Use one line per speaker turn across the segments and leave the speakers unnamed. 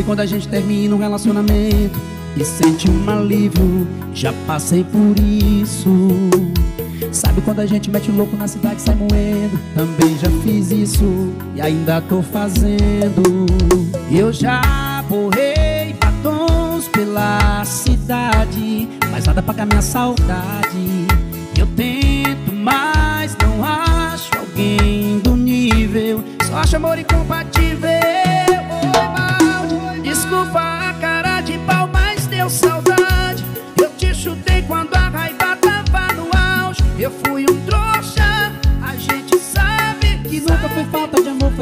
Sabe quando a gente termina um relacionamento e sente um alívio? Já passei por isso. Sabe quando a gente mete louco na cidade e sai moendo? Também já fiz isso e ainda tô fazendo. Eu já borrei batons pela cidade, mas nada paga minha saudade. Eu tento, mas não acho alguém do nível. Só acho amor incompatível. Oi,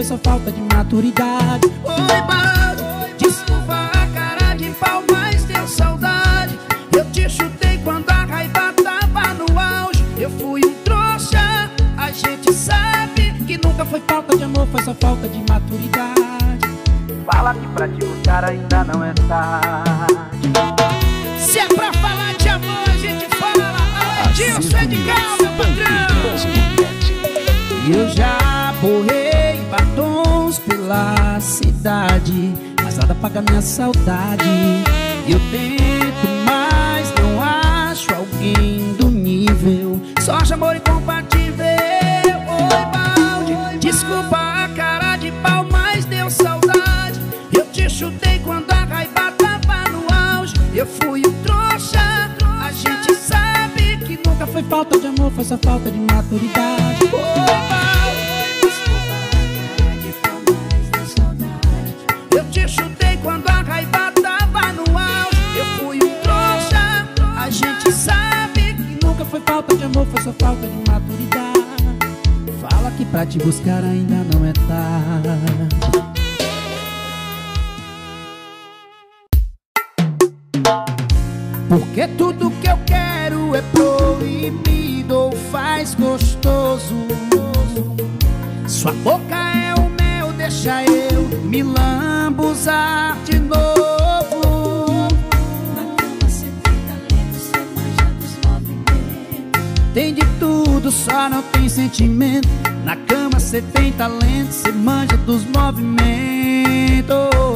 só falta de maturidade. Oi, desculpa a cara de pau, mas deu saudade. Eu te chutei quando a raiva tava no auge. Eu fui um trouxa, a gente sabe que nunca foi falta de amor, foi só falta de maturidade.
Fala que pra te buscar ainda não é tarde.
Se é pra falar de amor, a gente fala. Adilson é de cal, meu patrão. Eu já batons pela cidade, mas nada paga minha saudade. Eu tento, mas não acho alguém do nível. Só acho amor incompatível. Oi, balde, desculpa a cara de pau, mas deu saudade. Eu te chutei quando a raiva tava no auge. Eu fui um trouxa, a gente sabe que nunca foi falta de amor, foi só falta de maturidade. Oi, pra te buscar ainda não é tarde. Porque tudo que eu quero é proibido ou faz gostoso. Sua boca é o mel, deixa eu me lambuzar de novo. Tem de tudo, só não tem sentimento. Na cama cê tem talento, cê manja dos movimentos.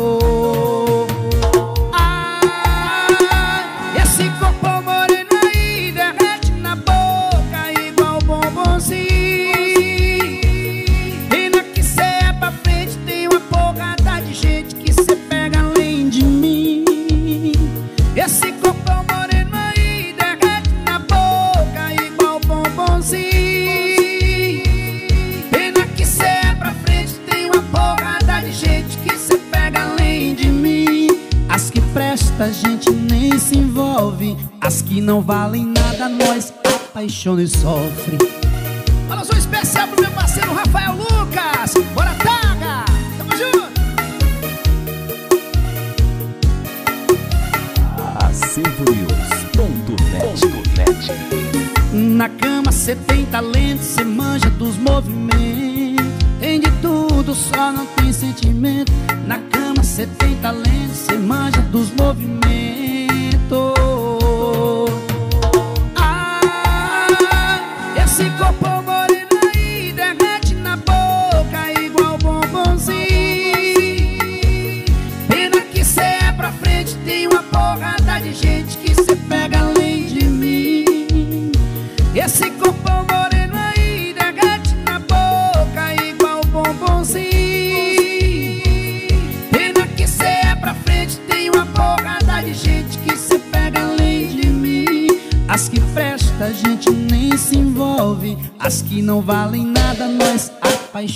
Apaixona e sofre. Alusão especial pro meu parceiro Rafael Lucas. Bora, Taga! Tamo junto!
Acervonews.net
Na cama cê tem talento, cê manja dos movimentos. Tem de tudo, só não tem sentimento. Na cama cê tem talento, cê manja dos movimentos.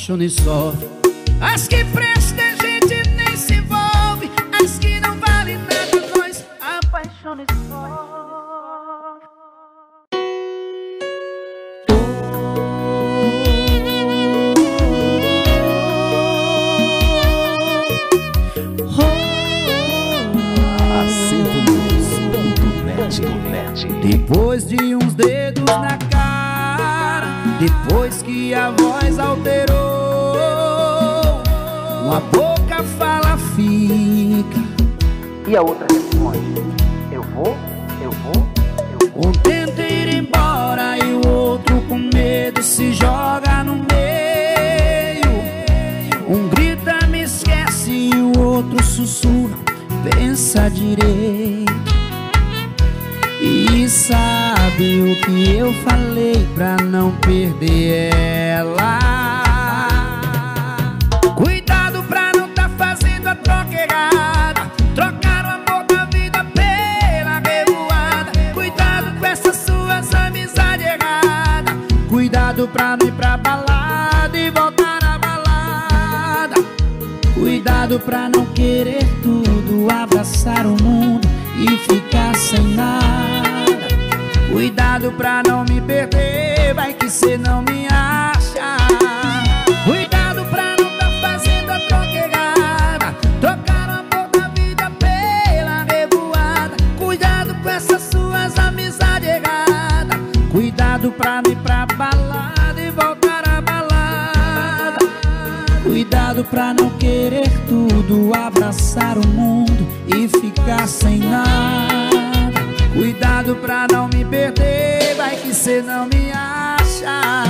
Apaixona e sofre. As que presta a gente nem se envolve, as que não valem nada nós apaixona e Depois de uns dedos na cara, depois que a voz alterou, uma boca fala fica,
E a outra responde: Eu vou, eu vou, eu vou.
um tenta ir embora e o outro com medo se joga no meio. Um grita me esquece e o outro sussurram, pensa direito. E sabe o que eu falei pra não perder ela? Pra não querer tudo, abraçar o mundo e ficar sem nada. Cuidado pra não me perder, vai que cê não me acha. Cuidado pra não tá fazendo a troca errada. Trocar o amor da vida pela revoada. Cuidado com essas suas amizades erradas. Cuidado pra ir pra balada e voltar à balada. Cuidado pra não o mundo e ficar sem nada. Cuidado pra não me perder, vai que cê não me acha.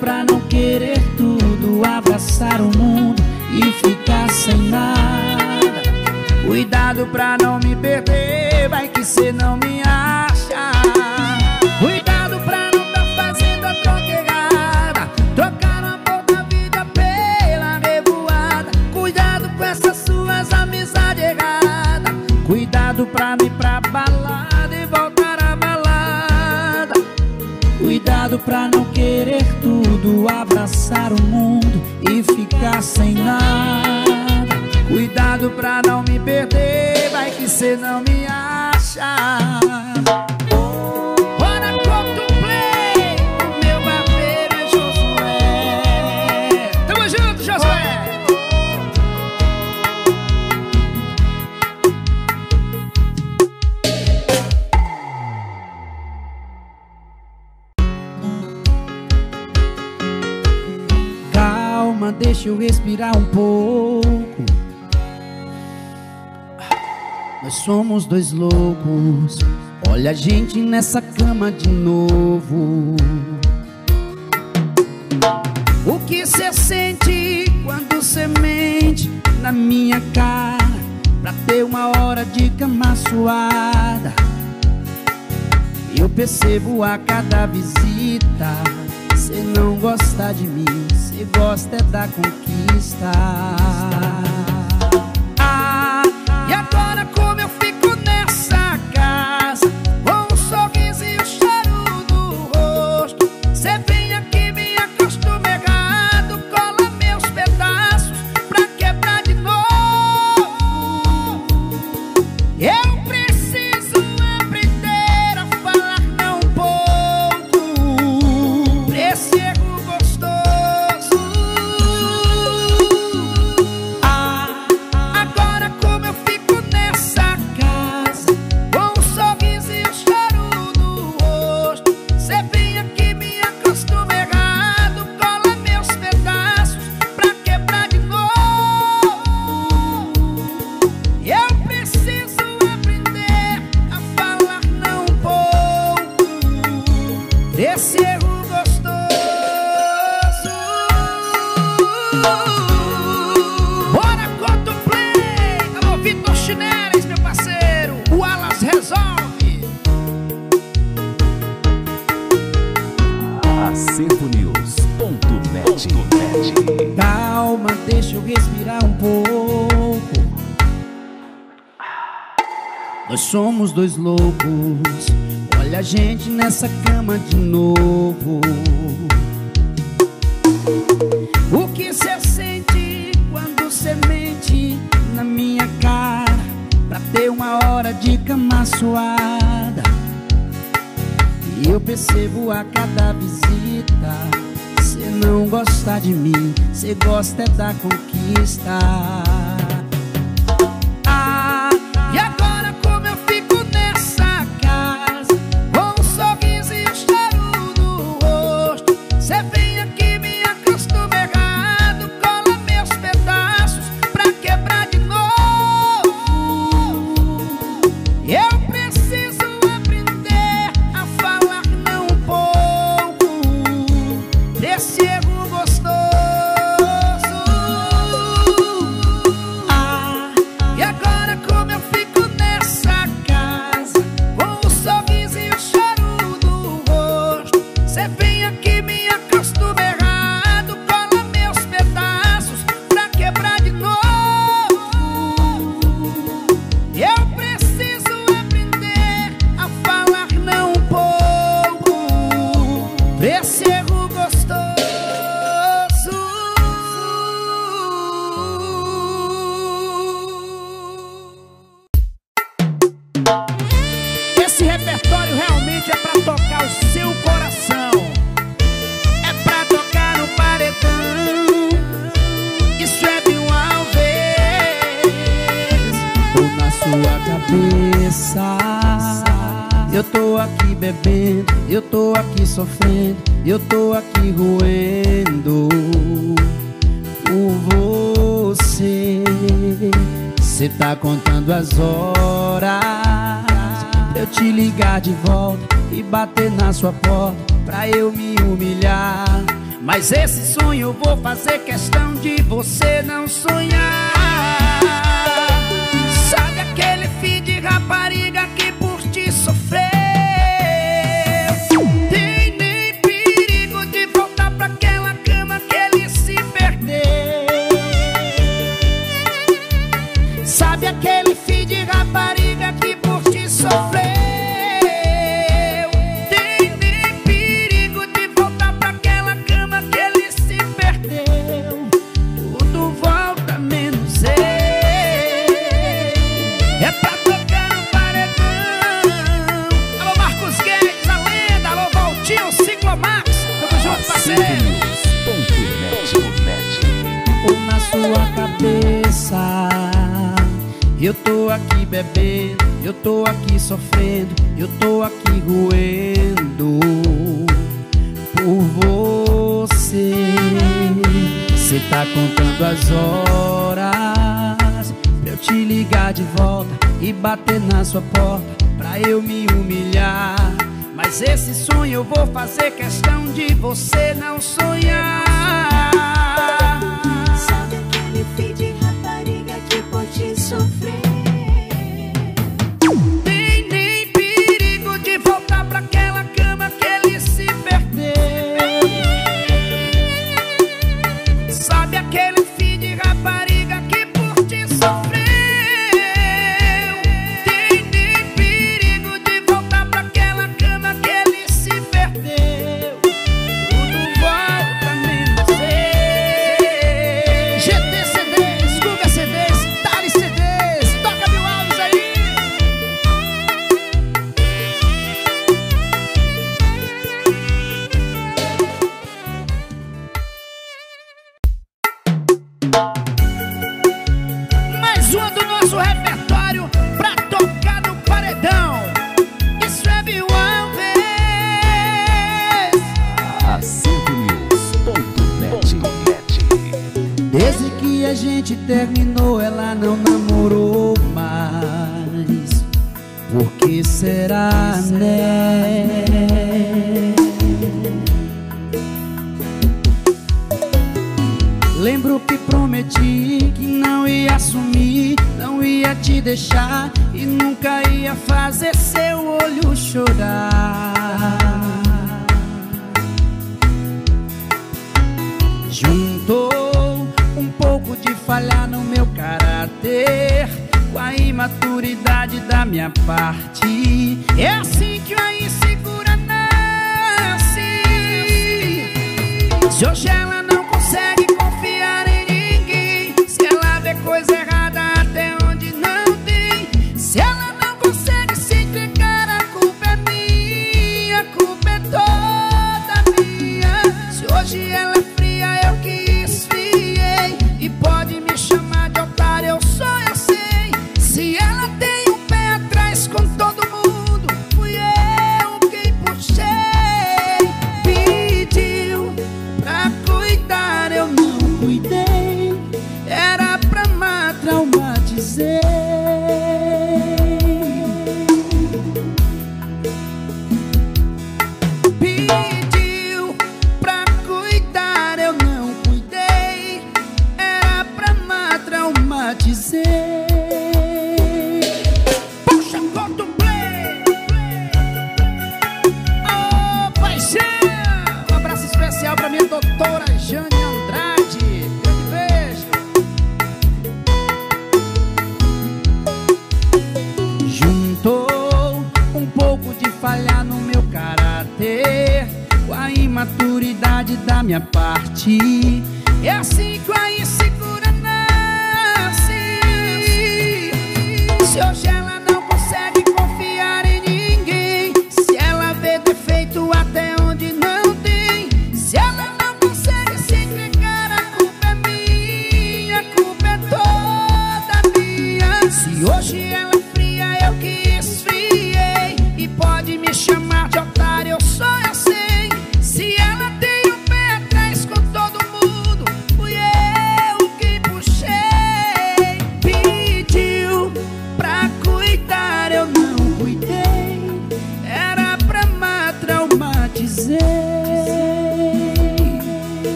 Pra não querer tudo, abraçar o mundo e ficar sem nada. Cuidado pra não me perder, vai que cê não me sem nada. Cuidado pra não me perder, vai que cê não me acha. Deixa eu respirar um pouco. Nós somos dois loucos. Olha a gente nessa cama de novo. O que cê sente quando cê mente na minha cara? Pra ter uma hora de cama suada. Eu percebo a cada visita. Cê não gosta de mim, cê gosta é da conquista. desse erro gostoso. Bora quanto play, alô Vitor Chinelis, meu parceiro, o Alas resolve.
Acertonews.net
Calma, deixa eu respirar um pouco. Nós somos dois loucos. Olha a gente nessa cama de novo. O que cê sente quando cê mente na minha cara Pra ter uma hora de cama suada? E eu percebo a cada visita Cê não gosta de mim, cê gosta é da conquista. contando as horas pra eu te ligar de volta e bater na sua porta pra eu me humilhar. Mas esse sonho eu vou fazer questão de você não sonhar. Você tá contando as horas Pra eu te ligar de volta E bater na sua porta Pra eu me humilhar. Mas esse sonho eu vou fazer questão de você não sonhar. maturidade da minha parte. É assim que a insegura nasce. Se hoje ela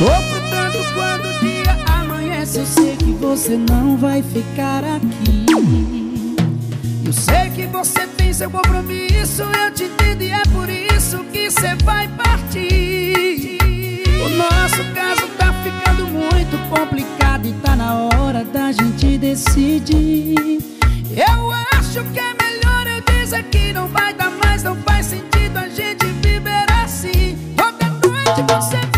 Sofro tanto quando o dia amanhece Eu sei que você não vai ficar aqui. Eu sei que você tem seu compromisso Eu te entendo e é por isso que você vai partir. O nosso caso tá ficando muito complicado E tá na hora da gente decidir. Eu acho que é melhor eu dizer que não vai dar mais Não faz sentido a gente viver assim. Toda noite você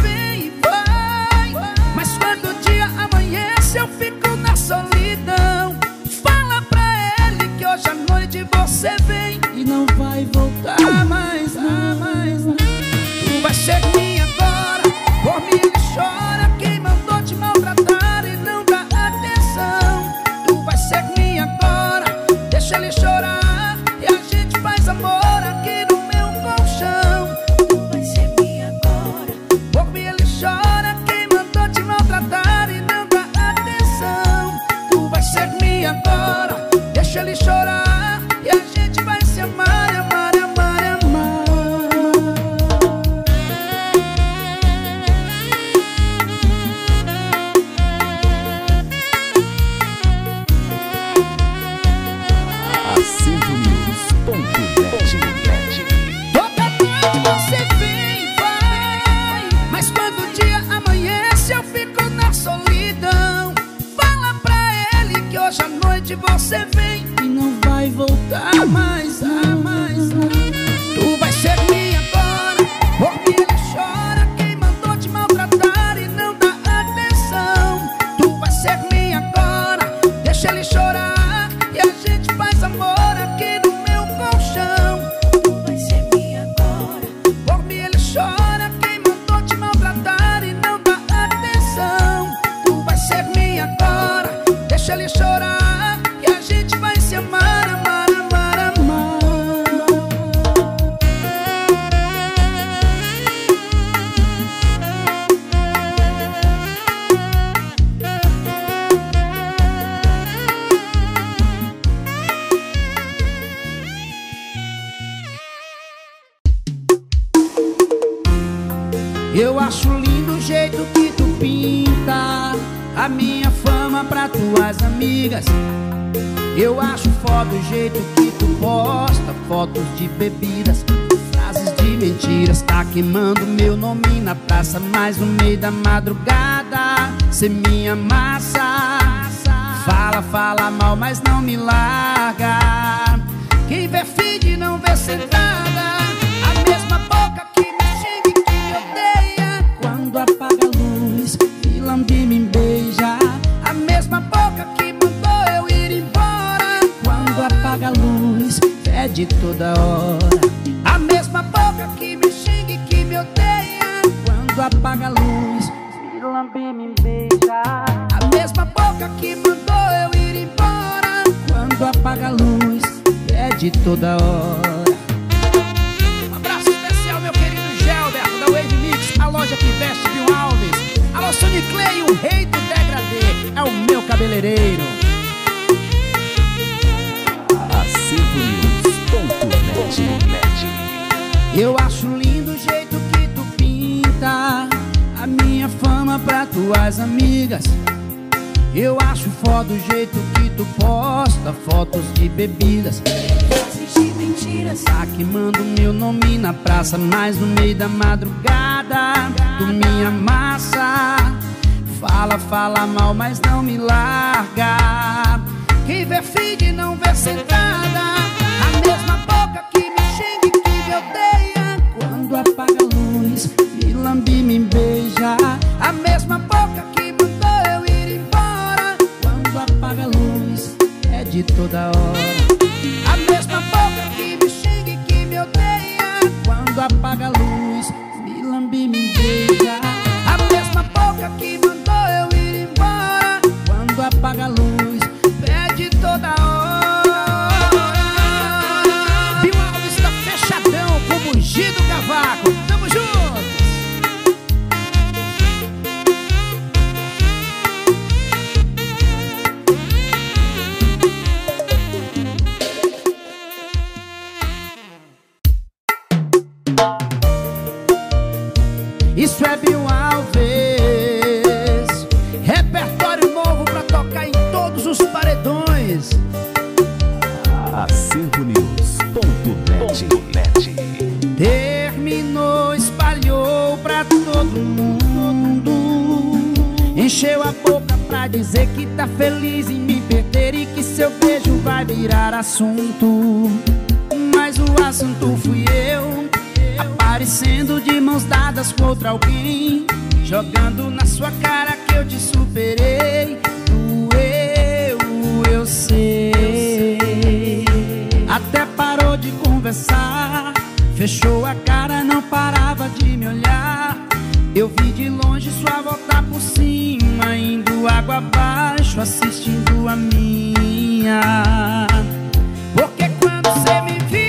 some more de bebidas, frases de mentiras. Tá queimando meu nome na praça, mas no meio da madrugada, cê minha massa. Fala, fala mal, mas não me larga. Quem vê feed não vê sentada. A mesma boca pede toda hora. A mesma boca que me xinga e que me odeia. Quando apaga a luz, me lambe me beija. A mesma boca que mandou eu ir embora. Quando apaga a luz, pede toda hora. Um abraço especial, meu querido Gelberto, da Wave Mix, a loja que veste Bill Alves. Alô, Sony Clay, o rei do degradê, é o meu cabeleireiro. Eu acho lindo o jeito que tu pinta a minha fama pra tuas amigas. Eu acho foda o jeito que tu posta fotos de bebidas.
De mentiras.
Tá queimando meu nome na praça, mas no meio da madrugada Tu minha massa Fala, fala mal, mas não me larga Quem vê feed não vê sentada apaga a luz, me me beija. A mesma boca que mandou eu ir embora. Quando apaga a luz, é de toda hora. A mesma boca que me xinga e que me odeia. Quando apaga a luz, me lambe e me beija. A mesma boca que mandou eu ir embora. Quando apaga a luz, feliz em me perder E que seu beijo vai virar assunto. Mas o assunto fui eu Aparecendo de mãos dadas com outra alguém Jogando na sua cara que eu te superei. Doeu, eu sei. Até parou de conversar Fechou a cara, não parava de me olhar. Eu vi de longe sua volta por cima Água abaixo, assistindo a minha. Porque quando você me viu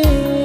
feel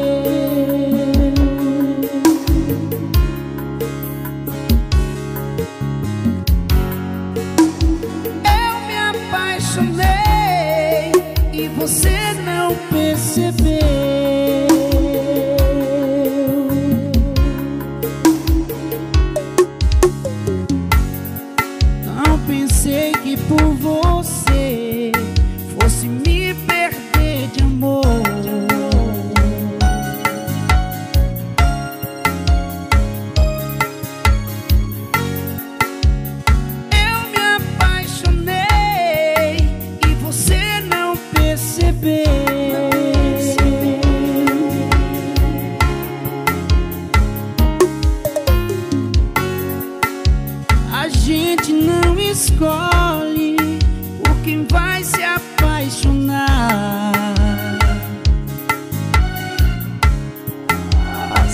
escolhe por quem vai se apaixonar. A